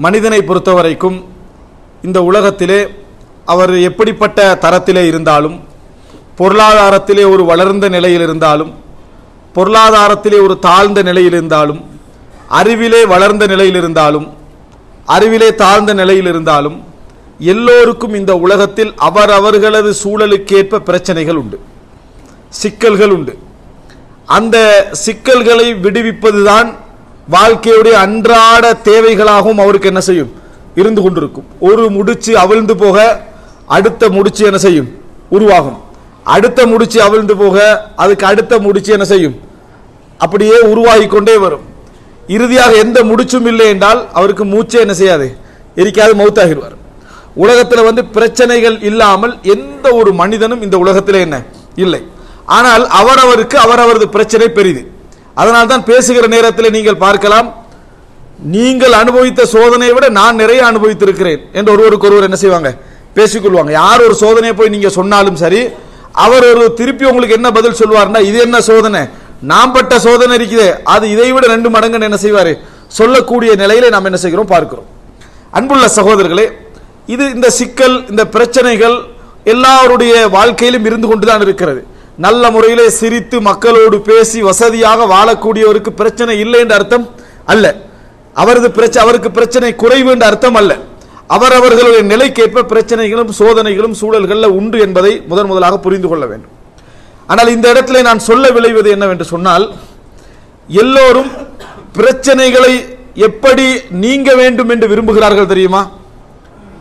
மனிதனை பொறுத்தவரைக்கும் இந்த உலகத்திலே அவர் எப்படிப்பட்ட தரத்திலே இருந்தாலும் பொருளாதாரத்திலே ஒரு வளர்ந்த நிலையில் இருந்தாலும் பொருளாதாரத்திலே ஒரு தாழ்ந்த நிலையில் இருந்தாலும் அறிவிலே வளர்ந்த நிலையில் இருந்தாலும் அறிவிலே தாழ்ந்த நிலையில் இருந்தாலும் எல்லோருக்கும் இந்த உலகத்தில் அவரவர்களது சூழலுக்கேற்ப பிரச்சனைகள் உண்டு சிக்கல்கள் உண்டு. அந்த சிக்கல்களை விடுவிப்பதுதான் வாழ்க்கையுடைய அன்றாட தேவைகளாகவும் அவருக்கு என்ன செய்யும்? இருந்து கொண்டிருக்கும். ஒரு முடிச்சு அவிழ்ந்து போக அடுத்த முடிச்சு என்ன செய்யும்? உருவாகும். அடுத்த முடிச்சு அவிழ்ந்து போக அதுக்கு அடுத்த முடிச்சு என்ன செய்யும்? அப்படியே உருவாகி கொண்டே வரும். இறுதியாக எந்த முடிச்சும் இல்லை என்றால் அவருக்கு மூச்சே என்ன செய்யாது? எரிக்காது மௌத்தாகிடுவார் உலகத்தில் வந்து பிரச்சனைகள் இல்லாமல் எந்த ஒரு மனிதனும் இந்த உலகத்தில் என்ன? இல்லை. ஆனால் அவரவருக்கு அவரவரது பிரச்சனை பெரிது. அதனால் தான் பேசுகிற நேரத்தில் நீங்கள் பார்க்கலாம் நீங்கள் அனுபவித்த சோதனையை விட நான் நிறைய அனுபவித்திருக்கிறேன் என்று ஒருவருக்கு ஒருவர் என்ன செய்வாங்க? பேசிக்கொள்வாங்க யார் ஒரு சோதனையை போய் நீங்கள் சொன்னாலும் சரி அவர் ஒரு திருப்பி உங்களுக்கு என்ன பதில் சொல்வார்னா இது என்ன சோதனை? நாம் பட்ட சோதனை இருக்குது. அது இதை விட ரெண்டு மடங்குன்னு என்ன செய்வார்? சொல்லக்கூடிய நிலையில நாம் என்ன செய்கிறோம்? பார்க்கிறோம். அன்புள்ள சகோதரர்களே இது இந்த சிக்கல் இந்த பிரச்சனைகள் எல்லாருடைய வாழ்க்கையிலும் இருந்து கொண்டுதான் இருக்கிறது. நல்ல முறையிலே சிரித்து மக்களோடு பேசி வசதியாக வாழக்கூடியவருக்கு பிரச்சனை இல்லை என்ற அர்த்தம் அல்ல. அவரது பிரச்சனை அவருக்கு பிரச்சனை குறைவு என்ற அர்த்தம் அல்ல. அவரவர்களுடைய நிலைக்கேற்ப பிரச்சனைகளும் சோதனைகளும் சூழல்களில் உண்டு என்பதை முதன் முதலாக புரிந்து கொள்ள வேண்டும். ஆனால் இந்த இடத்துல நான் சொல்ல விளைவது என்னவென்று சொன்னால் எல்லோரும் பிரச்சனைகளை எப்படி நீங்க வேண்டும் என்று விரும்புகிறார்கள் தெரியுமா?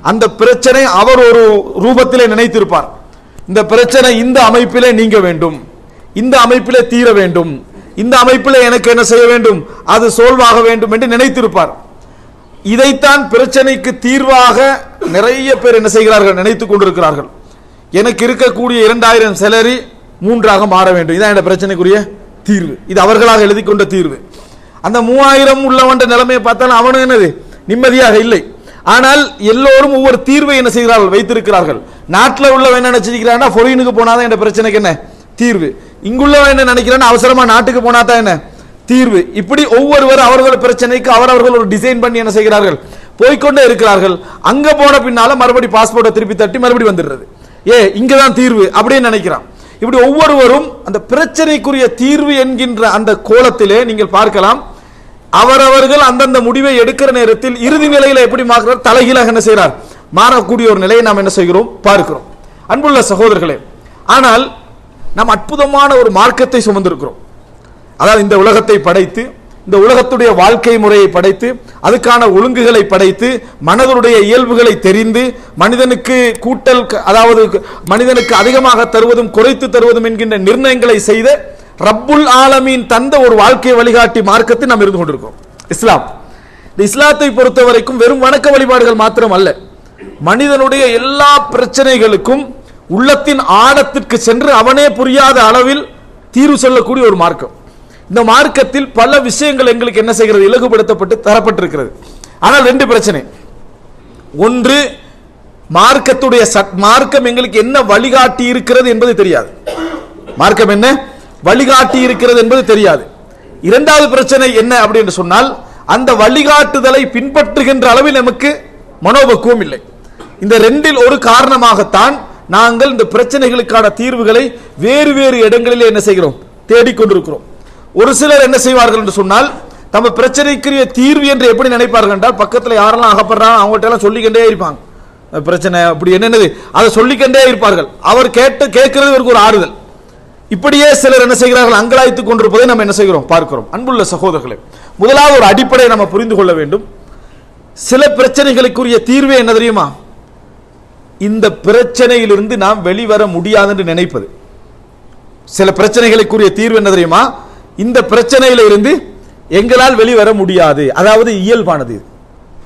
அந்த பிரச்சனை அவர் ஒரு ரூபத்திலே நினைத்திருப்பார். இந்த பிரச்சனை இந்த அமைப்பிலே நீங்க வேண்டும். இந்த அமைப்பிலே தீர வேண்டும். இந்த அமைப்பில் எனக்கு என்ன செய்ய வேண்டும்? அது சோல்வாக வேண்டும் என்று நினைத்திருப்பார். இதைத்தான் பிரச்சனைக்கு தீர்வாக நிறைய பேர் என்ன செய்கிறார்கள்? நினைத்துக் கொண்டிருக்கிறார்கள். எனக்கு இருக்கக்கூடிய இரண்டாயிரம் செலரி மூன்றாக மாற வேண்டும். இதான் இந்த பிரச்சனைக்குரிய தீர்வு. இது அவர்களாக எழுதி கொண்ட தீர்வு. அந்த மூவாயிரம் உள்ளவன்ற நிலைமையை பார்த்தாலும் அவனும் என்னது? நிம்மதியாக இல்லை. ஆனால் எல்லோரும் ஒவ்வொரு தீர்வை என்ன செய்கிறார்கள்? வைத்திருக்கிறார்கள். நாட்டில் உள்ளவன் என்ன நினச்சிருக்கிறான்னா ஃபொரினுக்கு போனாதான் இந்த பிரச்சனைக்கு என்ன? தீர்வு. இங்குள்ளவன் என்ன நினைக்கிறான் அவசரமாக நாட்டுக்கு போனா தான் என்ன? தீர்வு. இப்படி ஒவ்வொருவர் அவர்கள் பிரச்சனைக்கு அவரவர்கள் ஒரு டிசைன் பண்ணி என்ன செய்கிறார்கள்? போய்க்கொண்டே இருக்கிறார்கள். அங்கே போன பின்னால மறுபடி பாஸ்போர்ட்டை திருப்பி தட்டி மறுபடி வந்துடுறது. ஏ இங்கே தான் தீர்வு அப்படின்னு நினைக்கிறான். இப்படி ஒவ்வொருவரும் அந்த பிரச்சனைக்குரிய தீர்வு என்கின்ற அந்த கோலத்திலே நீங்கள் பார்க்கலாம். அவரவர்கள் அந்தந்த முடிவை எடுக்கிற நேரத்தில் இறுதி நிலையில எப்படி மாறுகிறார் தலைகீழாக என்ன செய்கிறார்? மாறக்கூடிய ஒரு நிலையை நாம் என்ன செய்கிறோம்? பார்க்கிறோம். அன்புள்ள சகோதரர்களே ஆனால் நாம் அற்புதமான ஒரு மார்க்கத்தை சுமந்திருக்கிறோம். அதாவது இந்த உலகத்தை படைத்து இந்த உலகத்துடைய வாழ்க்கை முறையை படைத்து அதுக்கான ஒழுங்குகளை படைத்து மனதனுடைய இயல்புகளை தெரிந்து மனிதனுக்கு கூட்டல் க- அதாவது மனிதனுக்கு அதிகமாக தருவதும் குறைத்து தருவதும் என்கின்ற நிர்ணயங்களை செய்த ரப்புல் ஆலமீன் தந்த ஒரு வாழ்க்கை வழிகாட்டி மார்க்கத்தை நாம் இருந்து கொண்டிருக்கிறோம். இஸ்லாம். இந்த இஸ்லாத்தை பொறுத்த வரைக்கும் வெறும் வணக்க வழிபாடுகள் மாத்திரம் அல்ல மனிதனுடைய எல்லா பிரச்சனைகளுக்கும் உள்ளத்தின் ஆழத்திற்கு சென்று அவனே புரியாத அளவில் தீர்வு சொல்லக்கூடிய ஒரு மார்க்கம். இந்த மார்க்கத்தில் பல விஷயங்கள் எங்களுக்கு என்ன செய்கிறது? இலகுபடுத்தப்பட்டு தரப்பட்டிருக்கிறது. ஆனால் ரெண்டு பிரச்சனை. ஒன்று மார்க்கத்துடைய சட் மார்க்கம் எங்களுக்கு என்ன வழிகாட்டி இருக்கிறது என்பது தெரியாது. மார்க்கம் என்ன வழிகாட்டி இருக்கிறது என்பது தெரியாது. இரண்டாவது பிரச்சனை என்ன அப்படின்னு சொன்னால் அந்த வழிகாட்டுதலை பின்பற்றுகின்ற அளவில் நமக்கு மனோபக்குவம் இல்லை. இந்த ரெண்டில் ஒரு காரணமாகத்தான் நாங்கள் இந்த பிரச்சனைகளுக்கான தீர்வுகளை வேறு வேறு இடங்களிலே என்ன செய்கிறோம்? தேடிக்கொண்டிருக்கிறோம். ஒரு சிலர் என்ன செய்வார்கள் என்று சொன்னால் நம்ம பிரச்சனைக்குரிய தீர்வு என்று எப்படி நினைப்பார்கள் என்றால் பக்கத்தில் யாரெல்லாம் அகப்படுறாங்க அவங்ககிட்ட எல்லாம் சொல்லிக்கிட்டே இருப்பாங்க பிரச்சனை அப்படி என்னென்னது? அதை சொல்லிக்கொண்டே இருப்பார்கள். அவர் கேட்டு கேட்கிறது இவருக்கு ஒரு ஆறுதல். இப்படியே சிலர் என்ன செய்கிறார்கள்? அங்கலாய்த்துக் கொண்டிருப்பதை நம்ம என்ன செய்கிறோம்? பார்க்கிறோம். அன்புள்ள சகோதரர்களே முதலாவது ஒரு அடிப்படையை நம்ம புரிந்து கொள்ள வேண்டும். சில பிரச்சனைகளுக்குரிய தீர்வு என்ன தெரியுமா? இந்த பிரச்சனையிலிருந்து நாம் வெளிவர முடியாது என்று நினைப்பது. சில பிரச்சனைகளுக்குரிய தீர்வு என்ன தெரியுமா? இந்த பிரச்சனையில இருந்து எங்களால் வெளிவர முடியாது. அதாவது இயல்பானது.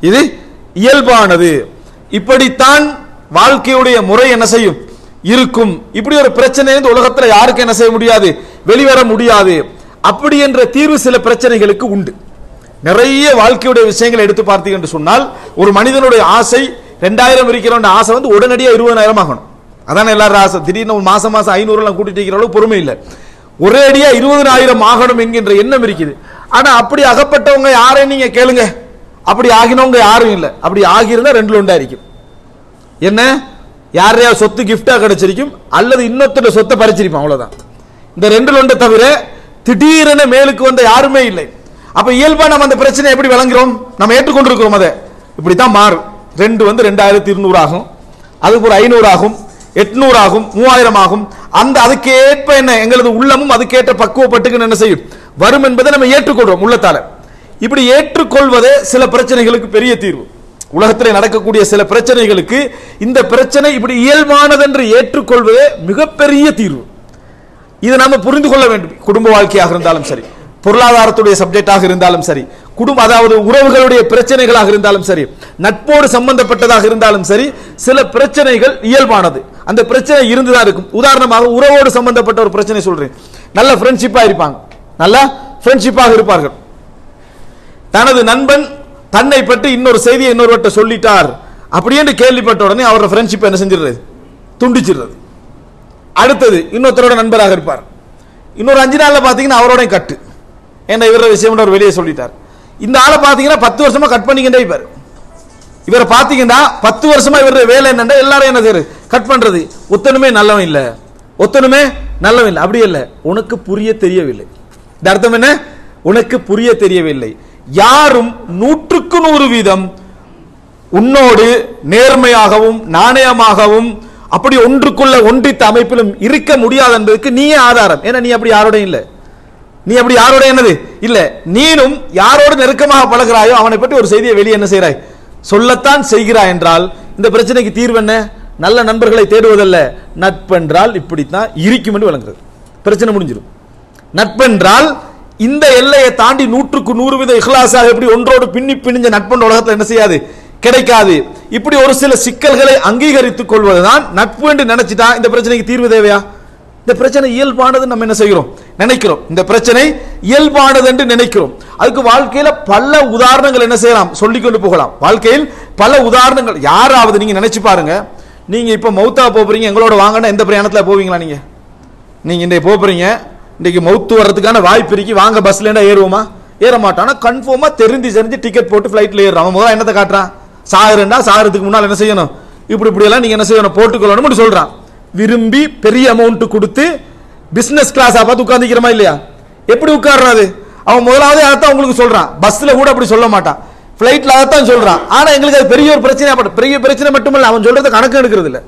இது. இயல்பானது. இப்படித்தான் வாழ்க்கையுடைய முறை என்ன செய்யும்? இருக்கும். இப்படி ஒரு பிரச்சனை இந்த உலகத்தில் யாருக்கு என்ன செய்ய முடியாது? வெளிவர முடியாது. அப்படி என்ற தீர்வு சில பிரச்சனைகளுக்கு உண்டு. நிறைய வாழ்க்கையுடைய விஷயங்களை எடுத்து பார்த்தீங்க என்று சொன்னால் ஒரு மனிதனுடைய ஆசை ரெண்டாயிரம் இருக்கிற ஆசை வந்து உடனடியாக இருபதாயிரம் ஆகணும். அதான் எல்லாரும் ஆசை. திடீர்னு ஒரு மாசம் மாசம் ஐநூறுலாம் கூட்டிட்டு இருக்கிற அளவுக்கு பொறுமை இல்லை. ஒரே அடியா இருபதாயிரம் ஆகணும் என்கின்ற எண்ணம் இருக்குது. ஆனா அப்படி அகப்பட்டவங்க யாரையும் நீங்க கேளுங்க. அப்படி ஆகினவங்க யாரும் இல்லை. அப்படி ஆகியிருந்தா ரெண்டுல ஒன்றா இருக்கும். என்ன? யாரையா சொத்து கிஃப்டா கிடைச்சிருக்கும் அல்லது இன்னொருத்தர சொத்தை பறிச்சிருப்பான் அவ்வளவுதான். இந்த ரெண்டுல ஒன்றை தவிர திடீரென மேலுக்கு வந்த யாருமே இல்லை. அப்ப இயல்பா நம்ம அந்த பிரச்சனை எப்படி விளங்குறோம்? நம்ம ஏற்றுக்கொண்டிருக்கிறோம் அதை. இப்படித்தான் மாறும். ரெண்டு வந்து ரெண்டாயிரத்தி இருநூறு ஆகும். அதுக்கு ஒரு ஐநூறு ஆகும். எட்நூறு ஆகும். மூவாயிரம் ஆகும். அந்த அதுக்கேற்ப என்ன எங்களது உள்ளமும் அதுக்கேற்ற பக்குவப்பட்டுக்கு என்ன செய்யும்? வரும் என்பதை நம்ம ஏற்றுக்கொள்றோம் உள்ளத்தால. இப்படி ஏற்றுக்கொள்வதே சில பிரச்சனைகளுக்கு பெரிய தீர்வு. உலகத்தில் நடக்கக்கூடிய சில பிரச்சனைகளுக்கு இந்த பிரச்சனை இப்படி இயல்பானதென்று ஏற்றுக்கொள்வதே மிகப்பெரிய தீர்வு. இதை நாம புரிந்து கொள்ள வேண்டும். குடும்ப வாழ்க்கையாக இருந்தாலும் சரி பொருளாதாரத்துடைய சப்ஜெக்டாக இருந்தாலும் சரி குடும்ப அதாவது உறவுகளுடைய பிரச்சனைகளாக இருந்தாலும் சரி நட்போடு சம்பந்தப்பட்டதாக இருந்தாலும் சரி சில பிரச்சனைகள் இயல்பானது. அந்த பிரச்சனை இருந்துதான் இருக்கும். உதாரணமாக உறவோடு சம்பந்தப்பட்ட ஒரு பிரச்சனை சொல்றேன். நல்ல ஃப்ரெண்ட்ஷிப்பாக இருப்பாங்க. நல்ல ஃப்ரெண்ட்ஷிப்பாக இருப்பார்கள். தனது நண்பன் தன்னை பற்றி இன்னொரு செய்தியை இன்னொருவர்கிட்ட சொல்லிட்டார் அப்படின்னு கேள்விப்பட்ட உடனே அவரோட ஃப்ரெண்ட்ஷிப் என்ன செஞ்சிடுறது? துண்டிச்சிடுறது. அடுத்தது இன்னொருத்தரோட நண்பராக இருப்பார். இன்னொரு அஞ்சு நாளில் பார்த்தீங்கன்னா அவரோட கட்டு. என்ன இவர விஷயம் அவர் வெளியே சொல்லிட்டார். இந்த ஆளை பார்த்தீங்கன்னா பத்து வருஷமா கட் பண்ணிக்கிட்டே இவர். இவரை பார்த்தீங்கன்னா பத்து வருஷமா இவருடைய வேலை என்னன்னா எல்லாரும் என்ன செய்யுது கட் பண்றது. ஒத்தனுமே நல்லவன் இல்லை. ஒத்தனுமே நல்லவன் இல்லை. அப்படி இல்லை. உனக்கு புரிய தெரியவில்லை. இந்த அர்த்தம் என்ன? உனக்கு புரிய தெரியவில்லை. யாரும் நூற்றுக்கு நூறு வீதம் உன்னோடு நேர்மையாகவும் நாணயமாகவும் அப்படி ஒன்றுக்குள்ள ஒன்றித்த அமைப்பிலும் இருக்க முடியாது என்பதற்கு நீயே ஆதாரம். ஏன்னா நீ அப்படி யாரோடையும் இல்லை. நீ அப்படி யாரோட என்னது? இல்ல நீனும் யாரோடு நெருக்கமாக பழகிறாயோ அவனை பற்றி ஒரு செய்தியை வெளியே என்ன செய்கிறாய்? சொல்லத்தான் செய்கிறாய் என்றால் இந்த பிரச்சனைக்கு தீர்வு என்ன? நல்ல நண்பர்களை தேடுவதல்ல. நட்பென்றால் இப்படித்தான் இருக்கும் என்று விளங்குறது பிரச்சனை முடிஞ்சிடும். நட்பென்றால் இந்த எல்லையை தாண்டி நூற்றுக்கு நூறு வித இஹ்லாசாக எப்படி ஒன்றோடு பின்னி பிணிஞ்ச நட்பன் உலகத்தில் என்ன செய்யாது? கிடைக்காது. இப்படி ஒரு சில சிக்கல்களை அங்கீகரித்துக் கொள்வதுதான் நட்பு என்று நினைச்சிட்டா இந்த பிரச்சனைக்கு தீர்வு தேவையா? இந்த பிரச்சனை இயல்பானது நம்ம என்ன செய்கிறோம்? நினைக்கிறோம். இந்த பிரச்சனை இயல்பானது என்று நினைக்கிறோம். அதுக்கு வாழ்க்கையில பல உதாரணங்கள் என்ன செய்யலாம்? சொல்லிக் கொண்டு போகலாம். வாழ்க்கையில் பல உதாரணங்கள். யாராவது நீங்க நினைச்சு பாருங்க. நீங்க இப்ப மௌத்தா போறீங்க. எங்களோட வாங்கினா எந்த பிரயாணத்துல போவீங்களா நீங்க? நீங்க இன்றைக்கு போறீங்க. இன்னைக்கு மௌத்து வர்றதுக்கான வாய்ப்பு இருக்கு. வாங்க பஸ்ல ஏறுவோமா? ஏற மாட்டோம் கன்ஃபார்மா தெரிஞ்சு தெரிஞ்சு டிக்கெட் போட்டு ஃபிளைட்ல ஏறுறான். அவன் முதல்ல என்னத்தை காட்டுறான்? சாகுறேன்டா. சாகிறதுக்கு முன்னால் என்ன செய்யணும்? இப்படி இப்படி எல்லாம் நீங்க என்ன செய்யணும்? போட்டுக்கொள்ளணும்னு சொல்றான். விரும்பி பெரிய அமௌண்ட் கொடுத்து பிசினஸ் கிளாஸா பார்த்து உட்காந்துக்கிறமா இல்லையா? எப்படி உட்கார்றான் அவன் முதலாவது அதைத்தான் உங்களுக்கு சொல்றான். பஸ்ல கூட அப்படி சொல்ல மாட்டான். பிளைட்ல அதைத்தான் சொல்றான். ஆனா எங்களுக்கு அது பெரிய ஒரு பிரச்சனை பெரிய பிரச்சனை மட்டுமல்ல. அவன் சொல்றது கணக்கு எடுக்கிறது இல்ல.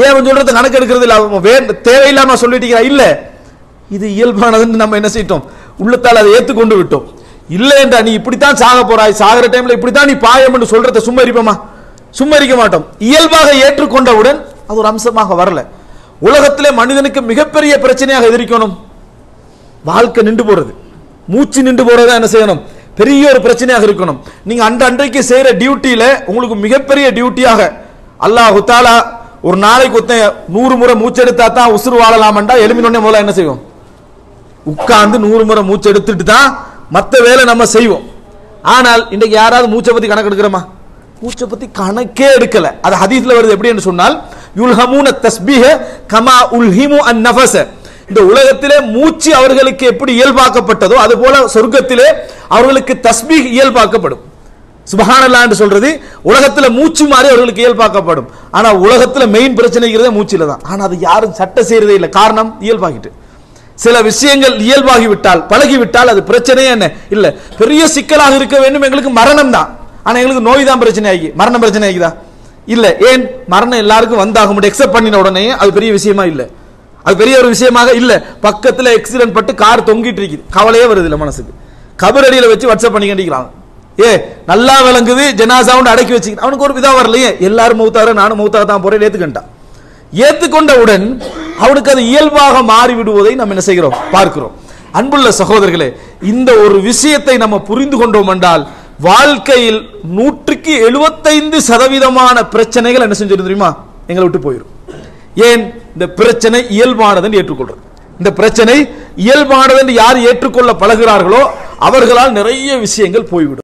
ஏன் அவன் சொல்றது கணக்கு எடுக்கிறது இல்ல? அவன் வே தேவையில்லாம சொல்லிட்டீங்களா இல்ல. இது இயல்பானதுன்னு நம்ம என்ன செய்யிட்டோம்? உள்ளத்தால் அதை ஏற்றுக்கொண்டு விட்டோம். இல்லை என்றா நீ இப்படித்தான் சாக போறாய். சாகிற டைம்ல இப்படித்தான் நீ பாயம் என்று சொல்றத சும்மா இருப்போமா சும்மா இருக்க மாட்டோம். இயல்பாக ஏற்றுக்கொண்டவுடன் அது ஒரு அம்சமாக வரல. உலகத்திலே மனிதனுக்கு மிகப்பெரிய பிரச்சனையாக எதிர்க்கணும். வாழ்க்கை நின்று போறது. மூச்சு நின்று போறதா என்ன செய்யணும்? பெரிய ஒரு பிரச்சனையாக இருக்கணும். நீங்க அன்ற அன்றைக்கு செய்யற டியூட்டியில உங்களுக்கு மிகப்பெரிய டியூட்டியாக அல்லாஹ் தாலா ஒரு நாளைக்கு ஒத்த நூறு முறை மூச்செடுத்தா தான் உசுறு வாழலாமண்டா எலும்பினோடனே முதல்ல என்ன செய்வோம்? உட்கார்ந்து நூறு முறை மூச்சு எடுத்துட்டு தான் மற்ற வேலை நம்ம செய்வோம். ஆனால் இன்றைக்கு யாராவது மூச்சை பத்தி கணக்கு எடுக்கிறோமா மூச்சை பத்தி கணக்கே எடுக்கல. அது ஹதீஸ்ல வருது. எப்படி என்று சொன்னால் யுல்ஹமூன தஸ்பீஹ கமா உல்ஹிமு அன் நஃபஸ. இந்த உலகத்திலே மூச்சு அவர்களுக்கு எப்படி இயல்பாக்கப்பட்டதோ அது போல சொர்க்கத்திலே அவர்களுக்கு தஸ்பீஹ் இயல்பாக்கப்படும். சுபஹானல்லா என்று சொல்றது உலகத்தில் மூச்சு மாதிரி அவர்களுக்கு இயல்பாக்கப்படும். ஆனா உலகத்தில் மெயின் பிரச்சனைங்கிறதே மூச்சில தான். ஆனா அது யாரும் சட்டை செய்யறதே இல்லை. காரணம் இயல்பாகிட்டு. சில விஷயங்கள் இயல்பாகிவிட்டால் பழகிவிட்டால் அது பிரச்சனையே என்ன? இல்லை. பெரிய சிக்கலாக இருக்க வேண்டும் எங்களுக்கு மரணம் தான் ஆனால் எங்களுக்கு நோய் தான் பிரச்சனை ஆகி மரணம் பிரச்சனை ஆகிதான் இல்லை. ஏன்? மரணம் எல்லாருக்கும் வந்தாக முடியும் எக்ஸப்ட் பண்ணின உடனே அது பெரிய விஷயமா இல்லை. அது பெரிய ஒரு விஷயமாக இல்லை. பக்கத்தில் எக்ஸிடென்ட் பட்டு கார் தொங்கிட்டு இருக்குது. கவலையே வருது இல்லை மனசுக்கு. கபரடியில் வச்சு வாட்ஸ்அப் பண்ணி கண்டிக்கிறாங்க ஏ நல்லா விளங்குது ஜனாசாவுண்டு அடக்கி வச்சு அவனுக்கு ஒரு விதா வரலையே. எல்லாரும் மௌத்தார நானும் மௌத்தாக தான் போறேன் ஏத்துக்கிட்டான் ஏத்துக்கொண்டவுடன் அவனுக்கு அது இயல்பாக மாறி விடுவதை நம்ம என்ன செய்கிறோம்? பார்க்கிறோம். அன்புள்ள சகோதரர்களே இந்த ஒரு விஷயத்தை நம்ம புரிந்து கொண்டோம் என்றால் வாழ்க்கையில் நூற்றுக்கு எழுபத்தைந்து சதவீதமான பிரச்சனைகள் என்ன செஞ்சிடும் தெரியுமா? எங்களை விட்டு போயிடும். ஏன்? இந்த பிரச்சனை இயல்பானதுன்னு ஏற்றுக்கொள்றது. இந்த பிரச்சனை இயல்பானது என்று யார் ஏற்றுக்கொள்ள பழகிறார்களோ அவர்களால் நிறைய விஷயங்கள் போய்விடும்.